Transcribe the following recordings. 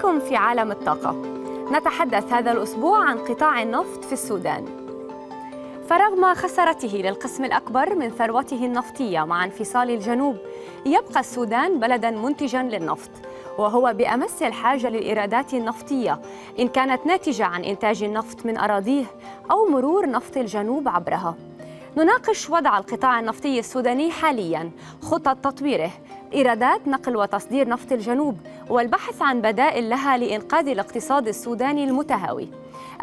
بكم في عالم الطاقة. نتحدث هذا الأسبوع عن قطاع النفط في السودان. فرغم خسارته للقسم الأكبر من ثروته النفطية مع انفصال الجنوب يبقى السودان بلداً منتجاً للنفط وهو بأمس الحاجة للإيرادات النفطية إن كانت ناتجة عن إنتاج النفط من أراضيه أو مرور نفط الجنوب عبرها. نناقش وضع القطاع النفطي السوداني حالياً خطط تطويره إيرادات نقل وتصدير نفط الجنوب والبحث عن بدائل لها لإنقاذ الاقتصاد السوداني المتهاوي.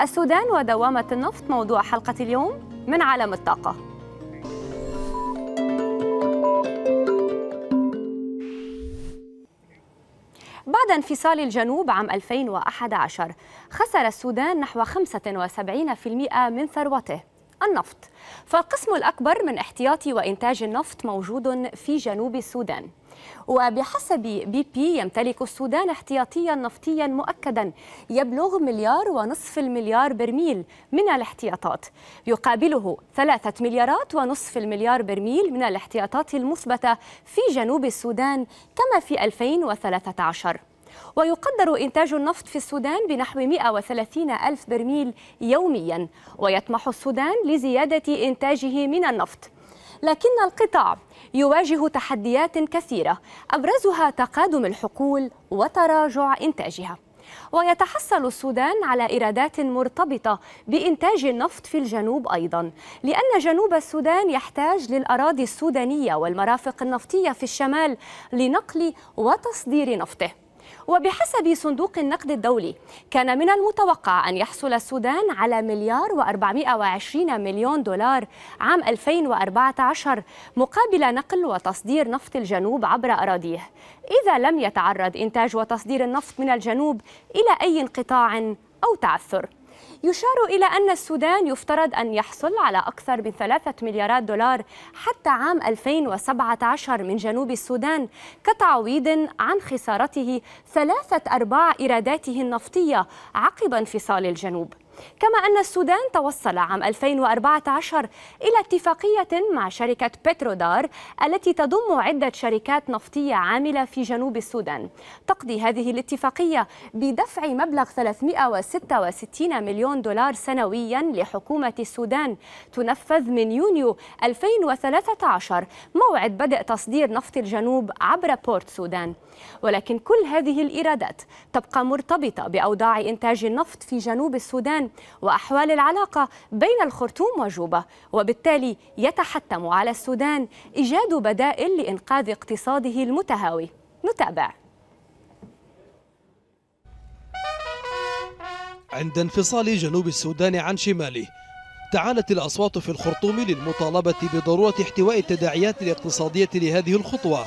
السودان ودوامة النفط موضوع حلقة اليوم من عالم الطاقة. بعد انفصال الجنوب عام 2011 خسر السودان نحو 75% من ثروته النفط. فالقسم الأكبر من احتياطي وإنتاج النفط موجود في جنوب السودان. وبحسب بي بي يمتلك السودان احتياطيا نفطيا مؤكدا يبلغ مليار ونصف المليار برميل من الاحتياطات. يقابله ثلاثة مليارات ونصف المليار برميل من الاحتياطات المثبتة في جنوب السودان كما في 2013 ويقدر إنتاج النفط في السودان بنحو 130 ألف برميل يوميا ويطمح السودان لزيادة إنتاجه من النفط. لكن القطاع يواجه تحديات كثيرة أبرزها تقادم الحقول وتراجع إنتاجها. ويتحصل السودان على إيرادات مرتبطة بإنتاج النفط في الجنوب أيضا لأن جنوب السودان يحتاج للأراضي السودانية والمرافق النفطية في الشمال لنقل وتصدير نفطه. وبحسب صندوق النقد الدولي كان من المتوقع أن يحصل السودان على مليار و420 مليون دولار عام 2014 مقابل نقل وتصدير نفط الجنوب عبر أراضيه. إذا لم يتعرض إنتاج وتصدير النفط من الجنوب إلى أي انقطاع أو تعثر. يشار إلى أن السودان يفترض أن يحصل على أكثر من ثلاثة مليارات دولار حتى عام 2017 من جنوب السودان كتعويض عن خسارته ثلاثة أرباع إيراداته النفطية عقب انفصال الجنوب. كما أن السودان توصل عام 2014 إلى اتفاقية مع شركة بترودار التي تضم عدة شركات نفطية عاملة في جنوب السودان. تقضي هذه الاتفاقية بدفع مبلغ 366 مليون دولار سنويا لحكومة السودان. تنفذ من يونيو 2013 موعد بدء تصدير نفط الجنوب عبر بورت سودان. ولكن كل هذه الإيرادات تبقى مرتبطة بأوضاع إنتاج النفط في جنوب السودان وأحوال العلاقة بين الخرطوم وجوبة وبالتالي يتحتم على السودان إيجاد بدائل لإنقاذ اقتصاده المتهاوي. نتابع. عند انفصال جنوب السودان عن شماله تعالت الأصوات في الخرطوم للمطالبة بضرورة احتواء التداعيات الاقتصادية لهذه الخطوة.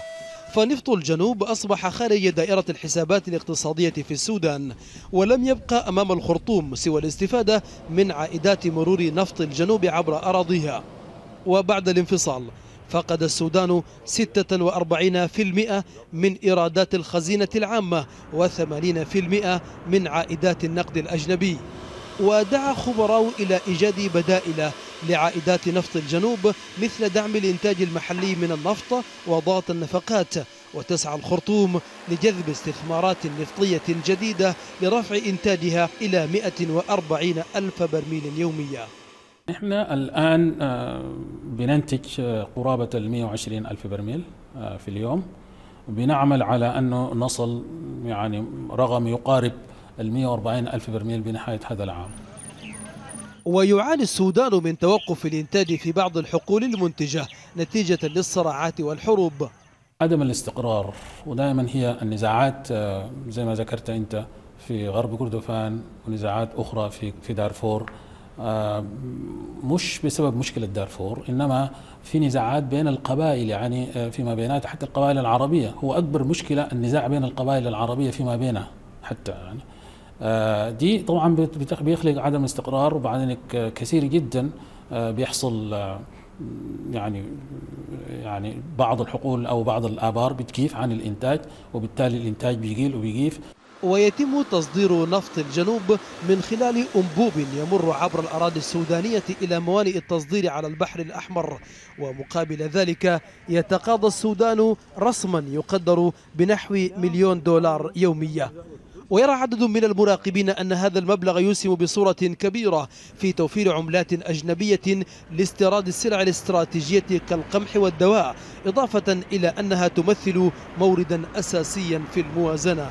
فنفط الجنوب أصبح خارج دائرة الحسابات الاقتصادية في السودان ولم يبقى أمام الخرطوم سوى الاستفادة من عائدات مرور نفط الجنوب عبر أراضيها. وبعد الانفصال فقد السودان 46% من إيرادات الخزينة العامة و80% من عائدات النقد الأجنبي. ودعا خبراء إلى إيجاد بدائل لعائدات نفط الجنوب مثل دعم الإنتاج المحلي من النفط وضغط النفقات وتسعى الخرطوم لجذب استثمارات نفطية جديدة لرفع إنتاجها إلى 140 ألف برميل يوميا إحنا الآن بننتج قرابة ال 120 ألف برميل في اليوم. بنعمل على أنه نصل يعني رقم يقارب ال 140 ألف برميل بنهاية هذا العام. ويعاني السودان من توقف الإنتاج في بعض الحقول المنتجة نتيجة للصراعات والحروب. عدم الاستقرار ودائما هي النزاعات زي ما ذكرت أنت في غرب كردفان ونزاعات أخرى في في دارفور. مش بسبب مشكلة دارفور إنما في نزاعات بين القبائل يعني فيما بينات حتى القبائل العربية. هو أكبر مشكلة النزاع بين القبائل العربية فيما بينها حتى يعني. دي طبعا بيخلق عدم استقرار وبعدين كثير جدا بيحصل يعني يعني بعض الحقول أو بعض الآبار بتكيف عن الإنتاج وبالتالي الإنتاج بيقل وبيقيف ويتم تصدير نفط الجنوب من خلال أنبوب يمر عبر الأراضي السودانية إلى موانئ التصدير على البحر الأحمر. ومقابل ذلك يتقاضى السودان رسما يقدر بنحو مليون دولار يوميا. ويرى عدد من المراقبين أن هذا المبلغ يسهم بصورة كبيرة في توفير عملات أجنبية لاستيراد السلع الاستراتيجية كالقمح والدواء إضافة إلى أنها تمثل موردا أساسيا في الموازنة.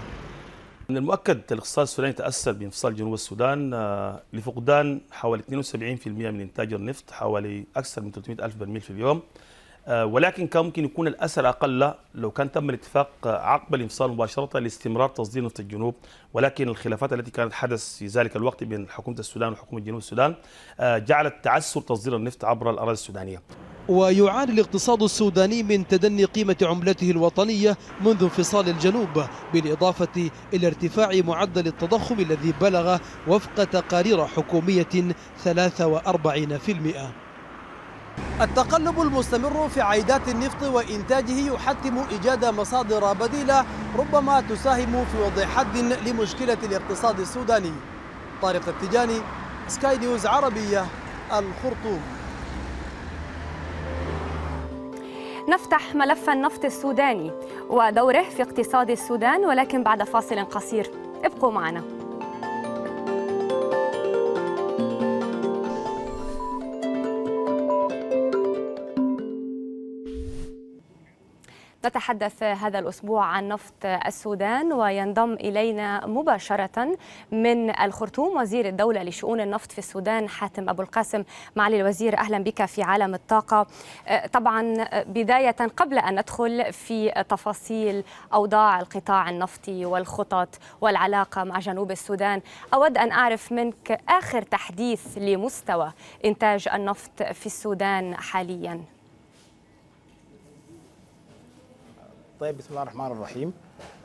من المؤكد الاقتصاد السوداني تاثر بانفصال جنوب السودان آه، لفقدان حوالي 72% من إنتاج النفط حوالي أكثر من 300 ألف برميل في اليوم. ولكن كان ممكن يكون الاثر أقل لو كان تم الاتفاق آه، عقب الانفصال مباشرة لاستمرار تصدير نفط الجنوب. ولكن الخلافات التي كانت حدث في ذلك الوقت بين حكومة السودان وحكومة جنوب السودان جعلت تعسر تصدير النفط عبر الأراضي السودانية. ويعاني الاقتصاد السوداني من تدني قيمة عملته الوطنية منذ انفصال الجنوب بالإضافة إلى ارتفاع معدل التضخم الذي بلغ وفق تقارير حكومية 43% التقلب المستمر في عيدات النفط وإنتاجه يحتم إيجاد مصادر بديلة ربما تساهم في وضع حد لمشكلة الاقتصاد السوداني. طارق التجاني سكاي نيوز عربية الخرطوم. نفتح ملف النفط السوداني ودوره في اقتصاد السودان ولكن بعد فاصل قصير. ابقوا معنا. نتحدث هذا الأسبوع عن نفط السودان وينضم إلينا مباشرة من الخرطوم وزير الدولة لشؤون النفط في السودان حاتم أبو القاسم. معالي الوزير أهلا بك في عالم الطاقة. طبعا بداية قبل أن ندخل في تفاصيل أوضاع القطاع النفطي والخطط والعلاقة مع جنوب السودان أود أن أعرف منك آخر تحديث لمستوى إنتاج النفط في السودان حالياً. طيب بسم الله الرحمن الرحيم.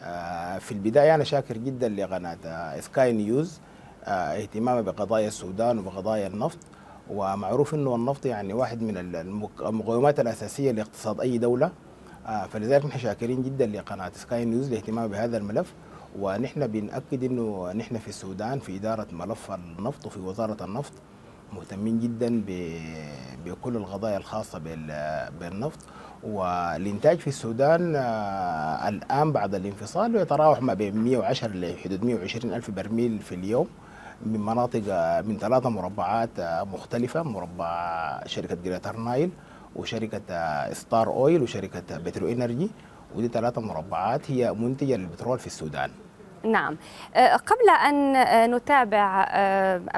آه في البداية أنا شاكر جدا لقناة سكاي نيوز اهتمامها بقضايا السودان وبقضايا النفط. ومعروف أنه النفط يعني واحد من المقومات الأساسية لاقتصاد أي دولة. آه فلذلك نحن شاكرين جدا لقناة سكاي نيوز لاهتمامها بهذا الملف. ونحن بنأكد أنه نحن في السودان في إدارة ملف النفط وفي وزارة النفط. مهتمين جدا بكل القضايا الخاصة بالنفط. والإنتاج في السودان آه الآن بعد الانفصال يتراوح ما بين 110 لحدود 120 ألف برميل في اليوم من مناطق من ثلاثة مربعات مختلفة مربع شركة Greater Nile وشركة Star Oil وشركة Petro Energy ودي ثلاثة مربعات هي منتجة للبترول في السودان. نعم. قبل أن نتابع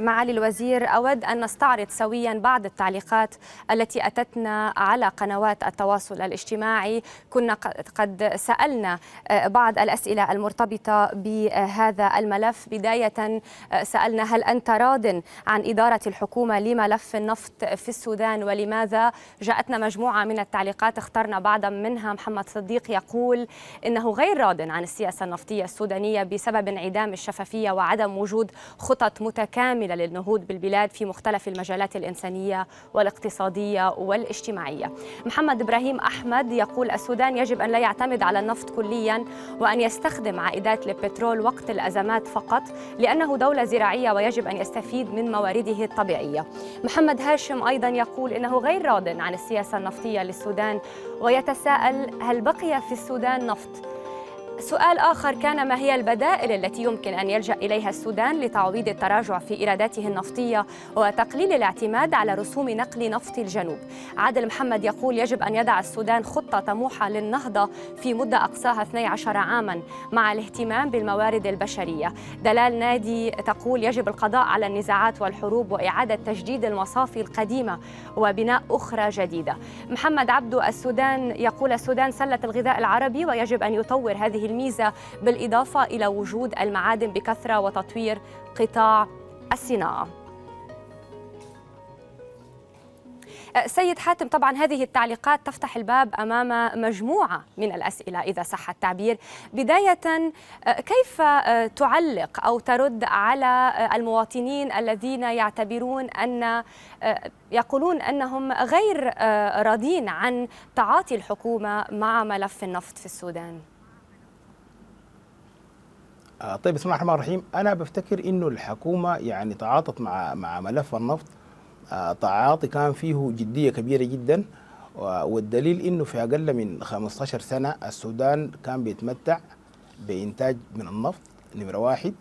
معالي الوزير أود أن نستعرض سويا بعض التعليقات التي أتتنا على قنوات التواصل الاجتماعي. كنا قد سألنا بعض الأسئلة المرتبطة بهذا الملف. بداية سألنا هل أنت راض عن إدارة الحكومة؟ لملف النفط في السودان ولماذا؟ جاءتنا مجموعة من التعليقات اخترنا بعضا منها. محمد صديق يقول إنه غير راض عن السياسة النفطية السودانية بسبب انعدام الشفافية وعدم وجود خطط متكاملة للنهوض بالبلاد في مختلف المجالات الإنسانية والاقتصادية والاجتماعية. محمد إبراهيم أحمد يقول السودان يجب أن لا يعتمد على النفط كليا وأن يستخدم عائدات البترول وقت الأزمات فقط لأنه دولة زراعية ويجب أن يستفيد من موارده الطبيعية. محمد هاشم أيضا يقول إنه غير راض عن السياسة النفطية للسودان ويتساءل هل بقي في السودان نفط؟ سؤال آخر كان ما هي البدائل التي يمكن أن يلجأ إليها السودان لتعويض التراجع في إيراداته النفطية وتقليل الاعتماد على رسوم نقل نفط الجنوب؟ عادل محمد يقول يجب أن يضع السودان خطة طموحة للنهضة في مدة أقصاها 12 عاما مع الاهتمام بالموارد البشرية. دلال نادي تقول يجب القضاء على النزاعات والحروب وإعادة تجديد المصافي القديمة وبناء أخرى جديدة. محمد عبدو السودان يقول السودان سلة الغذاء العربي ويجب أن يطور الميزة بالإضافة إلى وجود المعادن بكثرة وتطوير قطاع الصناعة. سيد حاتم طبعا هذه التعليقات تفتح الباب أمام مجموعة من الأسئلة إذا صح التعبير. بداية كيف تعلق أو ترد على المواطنين الذين يعتبرون أن يقولون أنهم غير راضين عن تعاطي الحكومة مع ملف النفط في السودان؟ طيب بسم الله الرحمن الرحيم. أنا بفتكر إنه الحكومة يعني تعاطت مع مع ملف النفط. تعاطي كان فيه جدية كبيرة جدا. والدليل إنه في أقل من 15 سنة السودان كان بيتمتع بإنتاج من النفط نمرة واحد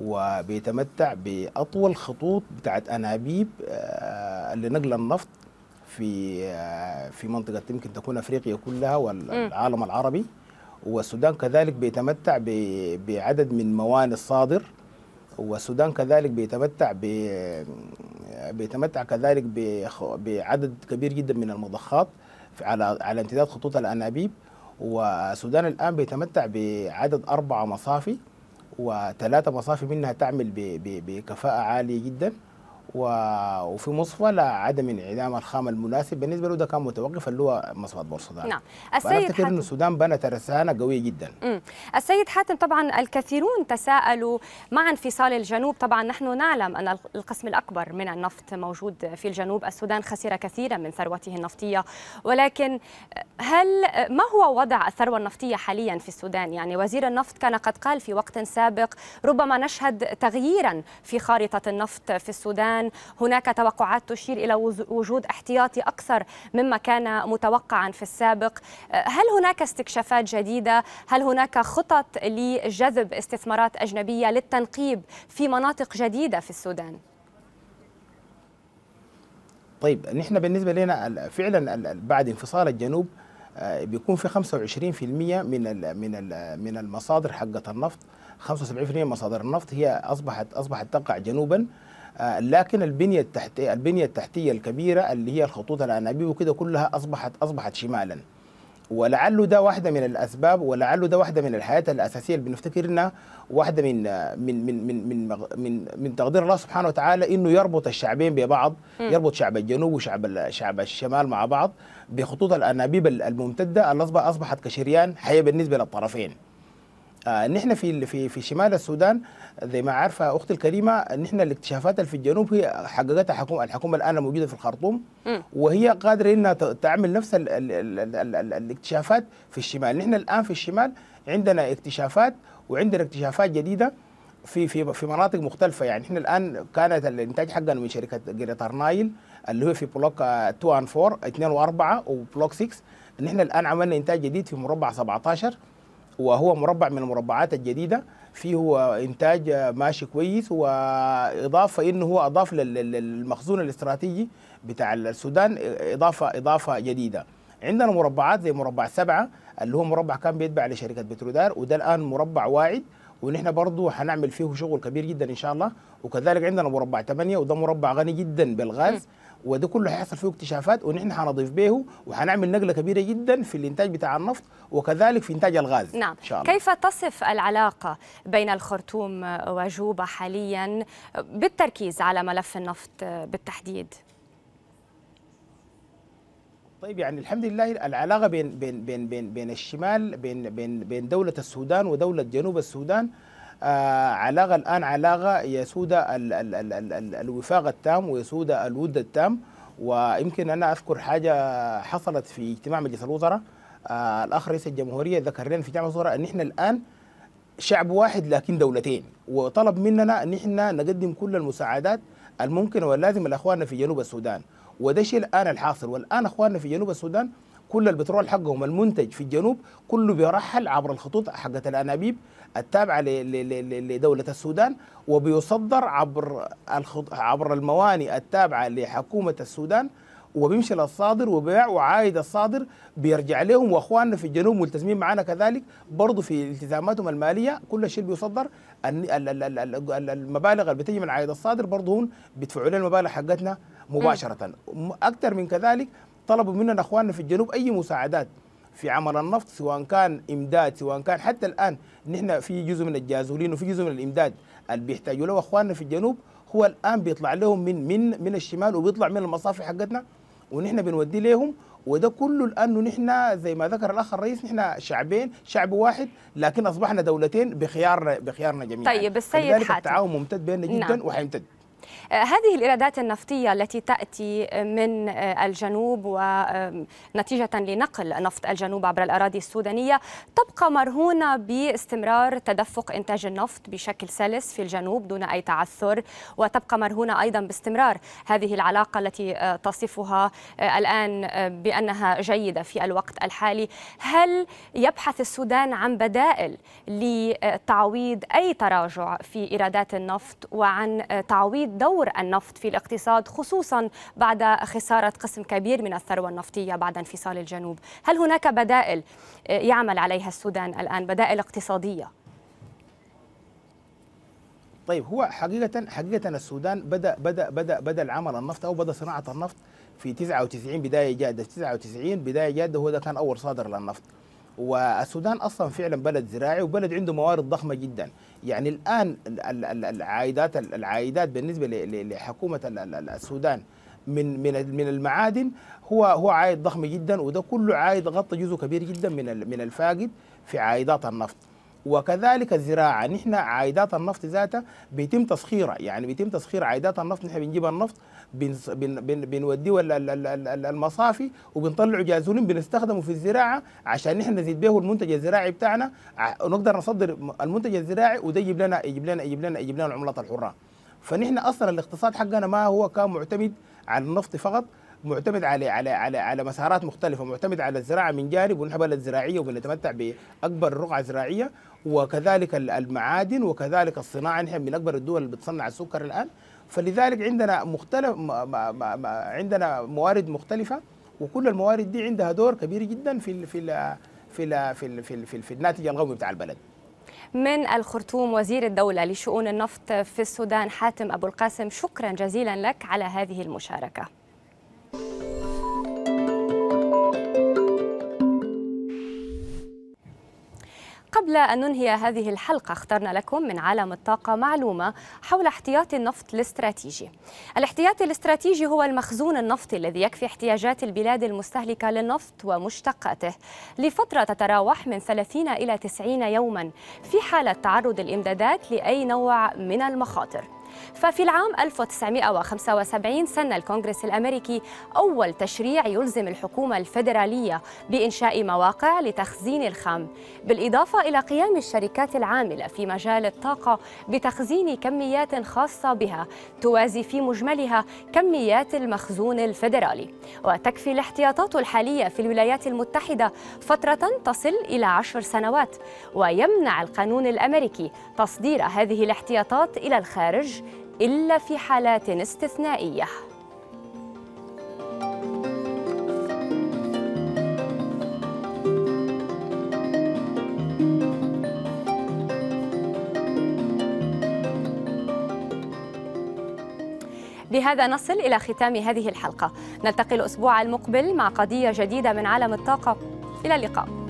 وبيتمتع بأطول خطوط بتاعت أنابيب آه، لنقل النفط في آه، في منطقة يمكن تكون أفريقيا كلها والعالم العربي. والسودان كذلك بيتمتع بعدد من موانئ الصادر والسودان كذلك بيتمتع ب بيتمتع كذلك بعدد كبير جدا من المضخات على على امتداد خطوط الأنابيب. والسودان الآن بيتمتع بعدد أربع مصافي وثلاثة مصافي منها تعمل بكفاءة عالية جدا. وفي مصفى لعدم انعدام الخام المناسب. بالنسبة له ده كان متوقف اللي هو مصفى بورسودان نعم. السيد انه حاتم السودان بنى ترسانه قوية جدا. مم. السيد حاتم طبعا الكثيرون تساءلوا مع انفصال الجنوب. طبعا نحن نعلم أن القسم الأكبر من النفط موجود في الجنوب. السودان خسر كثيرا من ثروته النفطية. ولكن هل ما هو وضع الثروة النفطية حاليا في السودان؟ يعني وزير النفط كان قد قال في وقت سابق ربما نشهد تغييرا في خارطة النفط في السودان. هناك توقعات تشير وز- وجود احتياطي أكثر مما كان متوقعا في السابق. هل هناك استكشافات جديدة؟ هل هناك خطط لجذب استثمارات أجنبية للتنقيب في مناطق جديدة في السودان؟ طيب نحن بالنسبة لنا فعلا بعد انفصال الجنوب آه، بيكون في 25% من من من المصادر حقة النفط. 75% من مصادر النفط هي اصبحت أصبحت تقع جنوبا. آه، لكن البنية التحتيه البنية التحتية الكبيرة اللي هي الخطوط الانابيب وكده كلها اصبحت أصبحت شمالا. ولعله ده واحدة من الأسباب ولعله ده واحدة من الحياة الأساسية اللي بنفتكر انها واحدة من من من من من من, من تقدير الله سبحانه وتعالى إنه يربط الشعبين ببعض يربط شعب الجنوب وشعب شعب الشمال مع بعض بخطوط الأنابيب ال- الممتدة اللي أصبحت كشريان حيه بالنسبة للطرفين. آه نحن في في في شمال السودان زي ما عارفة أختي الكريمة نحن الاكتشافات اللي في الجنوب هي حققتها حكومه الحكومة الآن الموجودة في الخرطوم. وهي قادرة إنها تعمل نفس ال ال ال ال ال ال الاكتشافات في الشمال. نحن الآن في الشمال عندنا اكتشافات وعندنا اكتشافات جديدة في في في مناطق مختلفة. يعني إحنا الآن كانت الإنتاج حقنا من شركة Greater Nile اللي هو في block 2 and 4 2 و4 و block 6 نحن الآن عملنا إنتاج جديد في مربع 17 وهو مربع من المربعات الجديدة. فيه إنتاج ماشي كويس وإضافة إنه هو لل- للمخزون الاستراتيجي بتاع السودان إضافة إضافة جديدة. عندنا مربعات زي مربع سبعة اللي هو مربع كان بيتبع لشركة بترودار وده الآن مربع واعد ونحن برضه هنعمل فيه شغل كبير جدا إن شاء الله. وكذلك عندنا مربع 8 وده مربع غني جدا بالغاز. وده كله هيحصل فيه اكتشافات ونحن هنضيف به وهنعمل نقلة كبيرة جدا في الإنتاج بتاع النفط وكذلك في إنتاج الغاز. نعم. إن شاء الله. كيف تصف العلاقة بين الخرطوم وجوبة حاليا بالتركيز على ملف النفط بالتحديد؟ طيب يعني الحمد لله العلاقة بين بين بين بين بين الشمال بين بين بين دولة السودان ودولة جنوب السودان علاقة الآن علاقة يسود ال ال ال ال ال الوفاق التام ويسود الود التام. ويمكن أنا أذكر حاجة حصلت في اجتماع مجلس الوزراء. آه الأخ رئيس الجمهورية ذكر لنا في اجتماع الوزراء أن إحنا الآن شعب واحد لكن دولتين. وطلب مننا أن إحنا نقدم كل المساعدات الممكنة واللازمة لأخواننا في جنوب السودان. وده شيء الآن الحاصل. والآن أخواننا في جنوب السودان كل البترول حقهم المنتج في الجنوب كله بيرحل عبر الخطوط حقت الأنابيب التابعة لدولة السودان وبيصدر عبر. عبر الموانئ التابعة لحكومة السودان وبيمشي للصادر وبيع وعايد الصادر بيرجع لهم. وأخواننا في الجنوب ملتزمين معنا كذلك برضه في التزاماتهم المالية. كل شيء بيصدر ال- ال- ال- ال- ال- المبالغ اللي بتيجي من عايد الصادر برضه هم بيدفعوا لنا المبالغ حقتنا مباشرة. أكثر من كذلك طلبوا مننا أخواننا في الجنوب أي مساعدات في عمل النفط سواء كان إمداد سواء كان حتى الآن نحن في جزء من الجازولين وفي جزء من الإمداد اللي بيحتاجوا له أخواننا في الجنوب هو الآن بيطلع لهم من من من الشمال وبيطلع من المصافي حقتنا ونحن بنودي لهم وده كله لأنه نحن زي ما ذكر الأخ الرئيس نحن شعبين شعب واحد لكن أصبحنا دولتين بخيارنا بخيارنا جميعا طيب، السيد حاتم. التعاون ممتد بيننا جدا نعم. وحيمتد هذه الإيرادات النفطية التي تأتي من الجنوب ونتيجة لنقل نفط الجنوب عبر الأراضي السودانية تبقى مرهونة باستمرار تدفق إنتاج النفط بشكل سلس في الجنوب دون أي تعثر وتبقى مرهونة أيضا باستمرار هذه العلاقة التي تصفها الآن بأنها جيدة في الوقت الحالي. هل يبحث السودان عن بدائل لتعويض أي تراجع في إيرادات النفط وعن تعويض دور النفط في الاقتصاد خصوصا بعد خسارة قسم كبير من الثروة النفطية بعد انفصال الجنوب. هل هناك بدائل يعمل عليها السودان الآن بدائل اقتصادية؟ طيب هو حقيقة حقيقة السودان بدأ بدأ بدأ بدأ العمل النفط أو بدأ صناعة النفط في 99 بداية جادة. 99 بداية جادة هو ده كان أول صادر للنفط. والسودان أصلا فعلا بلد زراعي وبلد عنده موارد ضخمة جدا. يعني الآن العائدات العائدات بالنسبة لحكومة السودان من من من المعادن هو هو عائد ضخم جدا وده كله عائد غطى جزء كبير جدا من من الفاقد في عائدات النفط. وكذلك الزراعة. نحن عائدات النفط ذاتها بيتم تسخيرها. يعني بيتم تسخير عائدات النفط. نحن بنجيب النفط بن بن بنوديه المصافي وبنطلعه جازولين بنستخدمه في الزراعة عشان نحن نزيد به. المنتج الزراعي بتاعنا ونقدر نصدر المنتج الزراعي وده يجيب لنا يجيب لنا يجيب لنا يجيب لنا العملات الحرة. فنحن أصلا الاقتصاد حقنا ما هو كان معتمد على النفط فقط. معتمد على على على على مسارات مختلفة معتمد على الزراعة من جانب ونحن بلد زراعيه وبنتمتع بأكبر رقعة زراعية وكذلك المعادن وكذلك الصناعة نحن من أكبر الدول اللي بتصنع السكر الآن. فلذلك عندنا مختلف ما ما ما عندنا موارد مختلفة وكل الموارد دي عندها دور كبير جدا في ال في ال في ال في ال في, ال في, ال في الناتج القومي بتاع البلد. من الخرطوم وزير الدولة لشؤون النفط في السودان حاتم أبو القاسم شكرا جزيلا لك على هذه المشاركة. قبل أن ننهي هذه الحلقة اخترنا لكم من عالم الطاقة معلومة حول احتياطي النفط الاستراتيجي. الاحتياطي الاستراتيجي هو المخزون النفطي الذي يكفي احتياجات البلاد المستهلكة للنفط ومشتقاته. لفترة تتراوح من 30 إلى 90 يوما في حالة تعرض الإمدادات لأي نوع من المخاطر. ففي العام 1975 سن الكونغرس الأمريكي أول تشريع يلزم الحكومة الفيدرالية بإنشاء مواقع لتخزين الخام بالإضافة إلى قيام الشركات العاملة في مجال الطاقة بتخزين كميات خاصة بها توازي في مجملها كميات المخزون الفيدرالي وتكفي الاحتياطات الحالية في الولايات المتحدة فترة تصل إلى عشر سنوات ويمنع القانون الأمريكي تصدير هذه الاحتياطات إلى الخارج إلا في حالات استثنائية. بهذا نصل إلى ختام هذه الحلقة. نلتقي الأسبوع المقبل مع قضية جديدة من عالم الطاقة. إلى اللقاء.